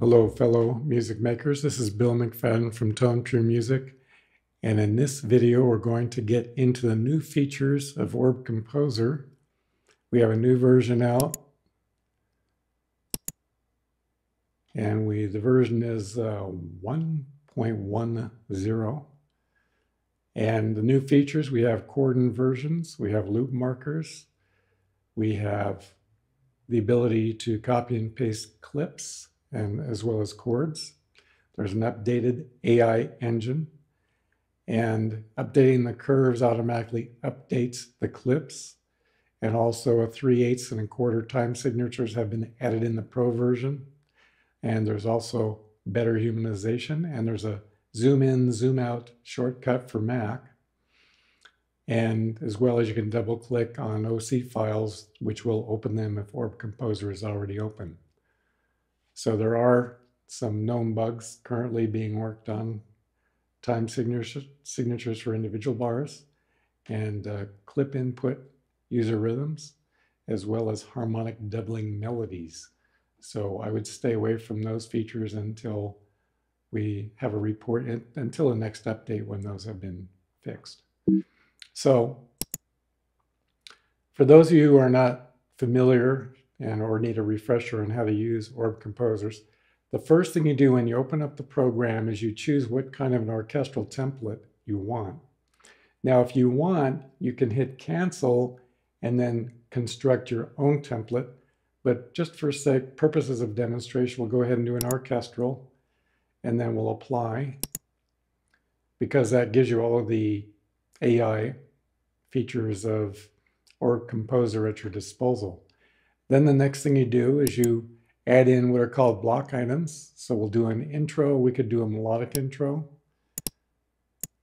Hello, fellow music makers. This is Bill McFadden from Tone True Music. And in this video, we're going to get into the new features of Orb Composer. We have a new version out. And we the version is uh, 1.10. And the new features, we have chord inversions, we have loop markers, we have the ability to copy and paste clips, and as well as chords. There's an updated AI engine and updating the curves automatically updates the clips. And also a 3 eighths and a quarter time signatures have been added in the pro version. And there's also better humanization and there's a zoom in, zoom out shortcut for Mac. And as well as you can double click on OC files, which will open them if Orb Composer is already open. So there are some known bugs currently being worked on, time signature, signatures for individual bars, and uh, clip input user rhythms, as well as harmonic doubling melodies. So I would stay away from those features until we have a report, until the next update when those have been fixed. So for those of you who are not familiar and or need a refresher on how to use Orb composers, the first thing you do when you open up the program is you choose what kind of an orchestral template you want. Now, if you want, you can hit cancel and then construct your own template. But just for sake, purposes of demonstration, we'll go ahead and do an orchestral and then we'll apply because that gives you all of the AI features of Orb Composer at your disposal. Then the next thing you do is you add in what are called block items. So we'll do an intro. We could do a melodic intro.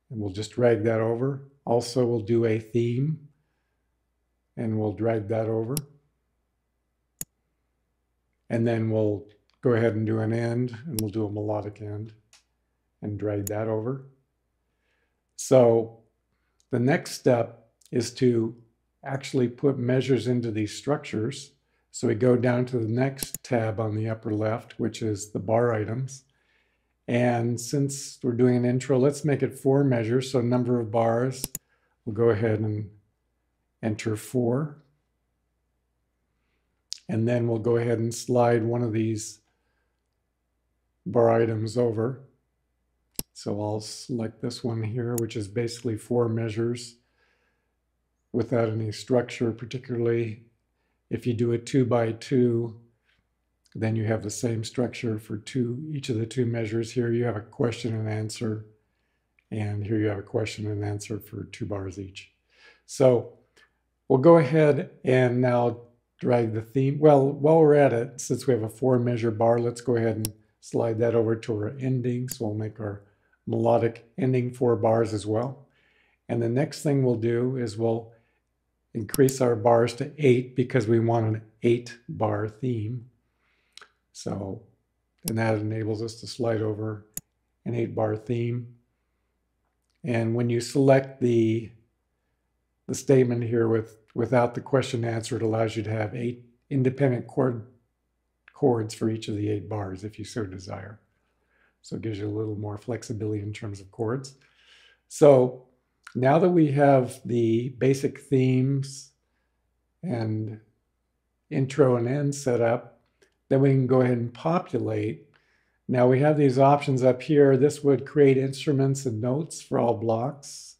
And we'll just drag that over. Also, we'll do a theme. And we'll drag that over. And then we'll go ahead and do an end. And we'll do a melodic end. And drag that over. So the next step is to actually put measures into these structures. So we go down to the next tab on the upper left, which is the bar items. And since we're doing an intro, let's make it four measures. So number of bars, we'll go ahead and enter four. And then we'll go ahead and slide one of these bar items over. So I'll select this one here, which is basically four measures without any structure, particularly if you do a two by two, then you have the same structure for two, each of the two measures. Here you have a question and answer, and here you have a question and answer for two bars each. So we'll go ahead and now drag the theme. Well, while we're at it, since we have a four measure bar, let's go ahead and slide that over to our ending. So we'll make our melodic ending four bars as well. And the next thing we'll do is we'll increase our bars to eight because we want an eight bar theme. So, and that enables us to slide over an eight bar theme. And when you select the, the statement here with without the question answer, it allows you to have eight independent chord chords for each of the eight bars if you so desire. So it gives you a little more flexibility in terms of chords. So now that we have the basic themes and intro and end set up, then we can go ahead and populate. Now we have these options up here. This would create instruments and notes for all blocks.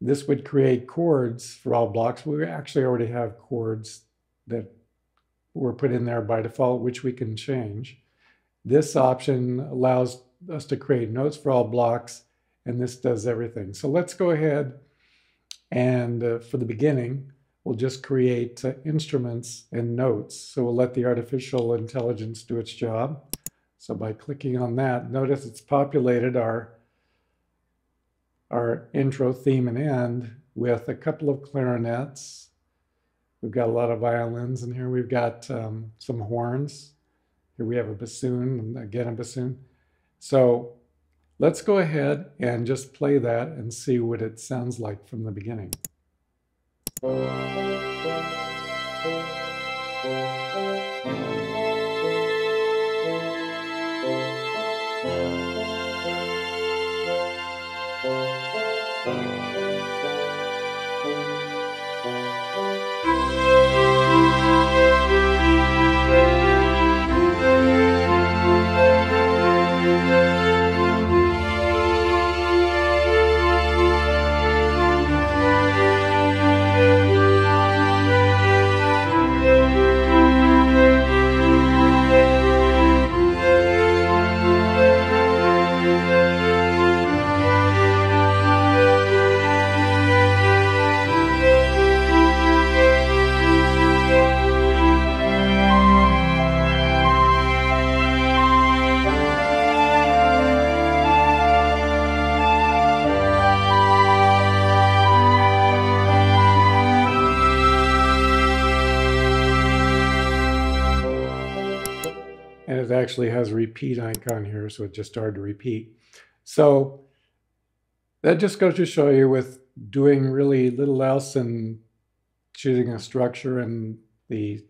This would create chords for all blocks. We actually already have chords that were put in there by default, which we can change. This option allows us to create notes for all blocks and this does everything. So let's go ahead and uh, for the beginning, we'll just create uh, instruments and notes. So we'll let the artificial intelligence do its job. So by clicking on that, notice it's populated our, our intro, theme, and end with a couple of clarinets. We've got a lot of violins in here. We've got um, some horns. Here we have a bassoon, and again a bassoon. So Let's go ahead and just play that and see what it sounds like from the beginning. Actually has a repeat icon here, so it just started to repeat. So that just goes to show you with doing really little else and choosing a structure and the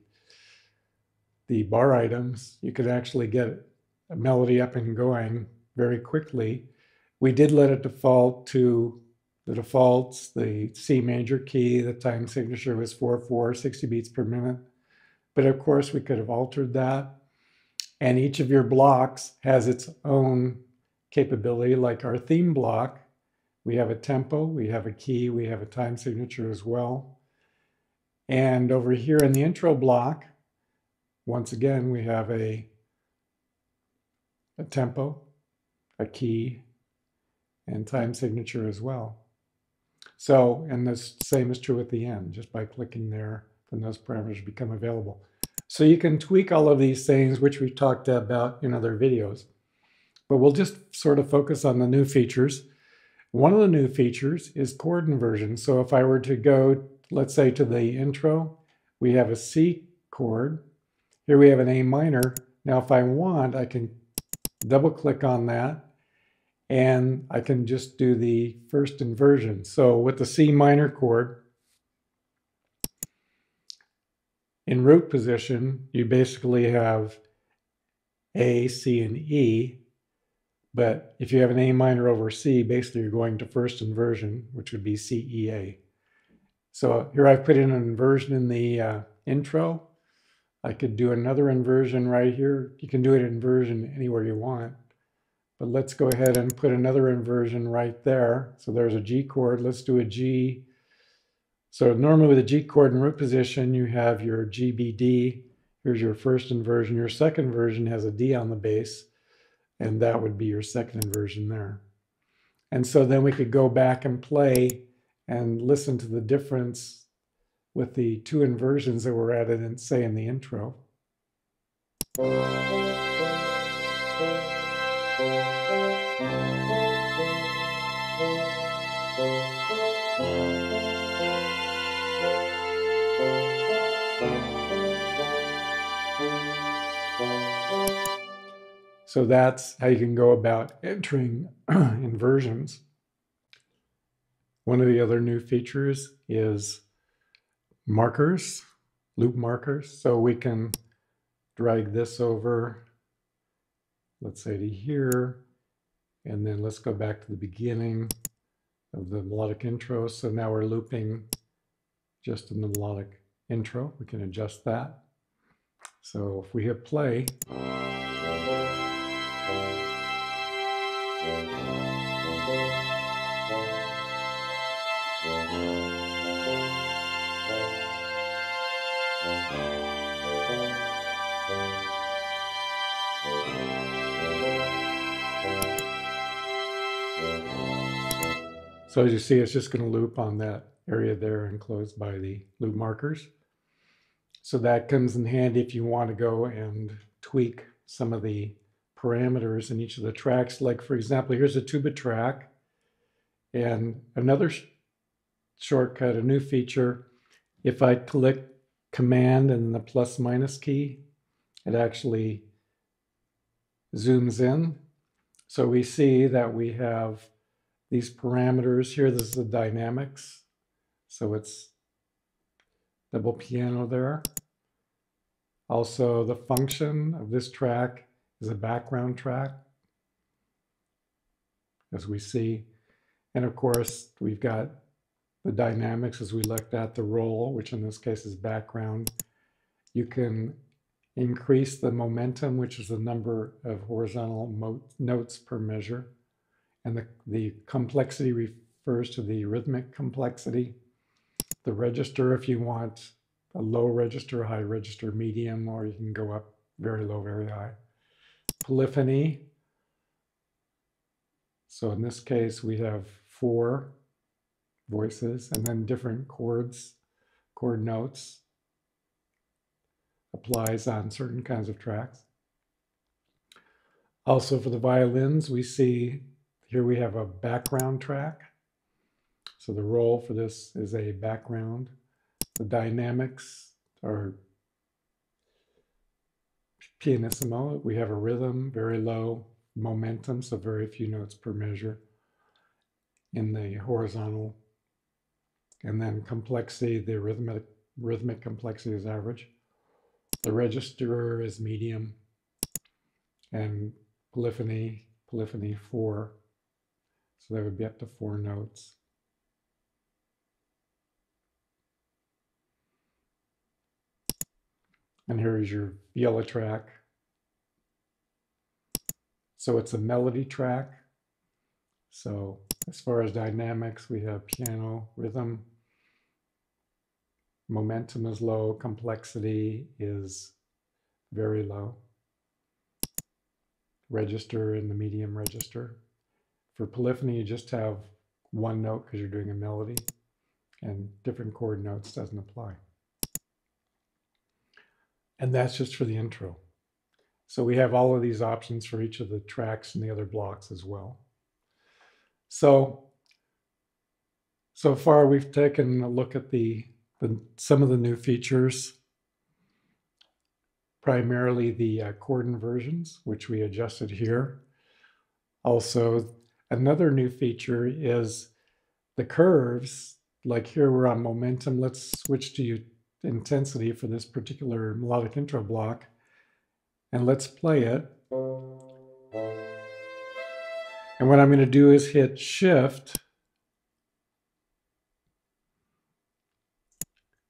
the bar items, you could actually get a melody up and going very quickly. We did let it default to the defaults, the C major key, the time signature was 4-4, 60 beats per minute. But of course, we could have altered that. And each of your blocks has its own capability, like our theme block. We have a tempo, we have a key, we have a time signature as well. And over here in the intro block, once again, we have a, a tempo, a key, and time signature as well. So, and the same is true at the end. Just by clicking there, then those parameters become available. So you can tweak all of these things, which we've talked about in other videos. But we'll just sort of focus on the new features. One of the new features is chord inversion. So if I were to go, let's say to the intro, we have a C chord. Here we have an A minor. Now if I want, I can double click on that and I can just do the first inversion. So with the C minor chord, in root position, you basically have A, C, and E. But if you have an A minor over C, basically you're going to first inversion, which would be C, E, A. So here I've put in an inversion in the uh, intro. I could do another inversion right here. You can do an inversion anywhere you want. But let's go ahead and put another inversion right there. So there's a G chord. Let's do a G. So normally with a G chord in root position, you have your GBD. Here's your first inversion. Your second inversion has a D on the bass, and that would be your second inversion there. And so then we could go back and play and listen to the difference with the two inversions that were added in, say, in the intro. So that's how you can go about entering inversions. One of the other new features is markers, loop markers. So we can drag this over, let's say to here, and then let's go back to the beginning of the melodic intro. So now we're looping just in the melodic intro. We can adjust that. So if we hit play, So as you see, it's just going to loop on that area there enclosed by the loop markers. So that comes in handy if you want to go and tweak some of the parameters in each of the tracks. Like for example, here's a tuba track and another sh shortcut, a new feature. If I click command and the plus minus key, it actually zooms in. So we see that we have these parameters here. This is the dynamics. So it's double piano there. Also, the function of this track is a background track, as we see. And of course, we've got the dynamics as we looked at the role, which in this case is background. You can increase the momentum, which is the number of horizontal notes per measure. And the, the complexity refers to the rhythmic complexity. The register, if you want a low register, high register, medium, or you can go up very low, very high. Polyphony. So in this case, we have four voices and then different chords, chord notes applies on certain kinds of tracks. Also for the violins, we see here we have a background track. So the role for this is a background. The dynamics are pianissimo, we have a rhythm, very low momentum, so very few notes per measure in the horizontal. And then complexity, the rhythmic, rhythmic complexity is average. The register is medium. And polyphony, polyphony four. So that would be up to four notes. And here is your viola track. So it's a melody track. So as far as dynamics, we have piano, rhythm, momentum is low, complexity is very low. Register in the medium register. For polyphony, you just have one note because you're doing a melody and different chord notes doesn't apply. And that's just for the intro. So we have all of these options for each of the tracks and the other blocks as well. So, so far we've taken a look at the, the some of the new features, primarily the uh, chord inversions, which we adjusted here. Also, another new feature is the curves. Like here we're on momentum. Let's switch to intensity for this particular melodic intro block. And let's play it. And what I'm going to do is hit shift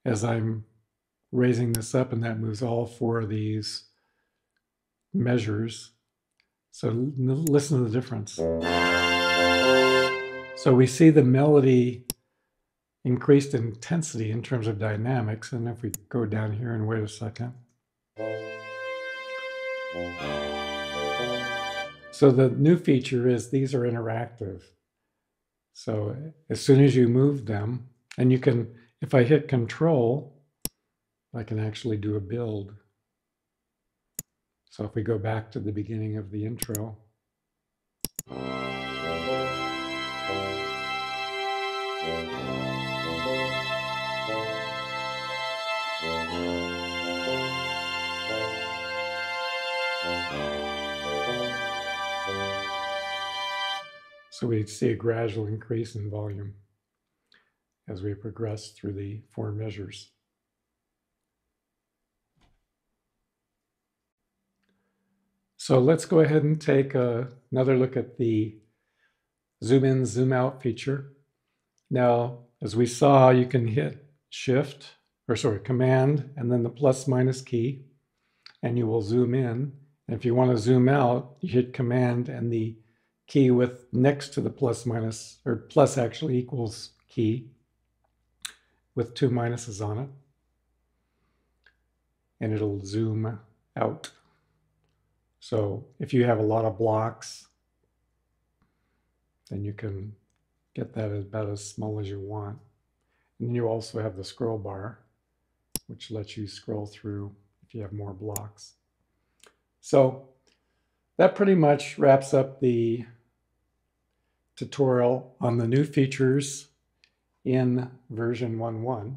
as I'm raising this up and that moves all four of these measures. So listen to the difference. So we see the melody increased intensity in terms of dynamics. And if we go down here and wait a second. So the new feature is these are interactive. So as soon as you move them, and you can, if I hit control, I can actually do a build. So if we go back to the beginning of the intro, So we see a gradual increase in volume as we progress through the four measures. So let's go ahead and take a, another look at the zoom in, zoom out feature. Now, as we saw, you can hit shift, or sorry, command, and then the plus minus key, and you will zoom in. And if you want to zoom out, you hit command and the key with next to the plus minus, or plus actually equals key with two minuses on it. And it'll zoom out. So if you have a lot of blocks, then you can get that about as small as you want. And you also have the scroll bar, which lets you scroll through if you have more blocks. So that pretty much wraps up the tutorial on the new features in version 1.1.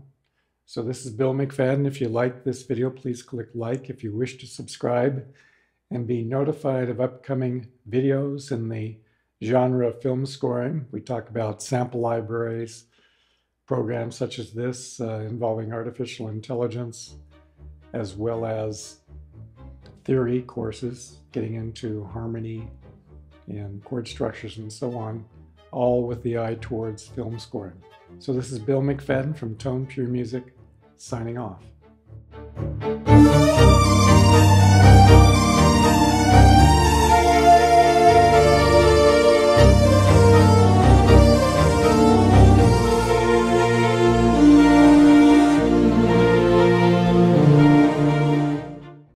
So this is Bill McFadden. If you like this video, please click like. If you wish to subscribe and be notified of upcoming videos in the genre of film scoring, we talk about sample libraries, programs such as this uh, involving artificial intelligence, as well as theory courses getting into harmony and chord structures and so on, all with the eye towards film scoring. So this is Bill McFadden from Tone Pure Music signing off.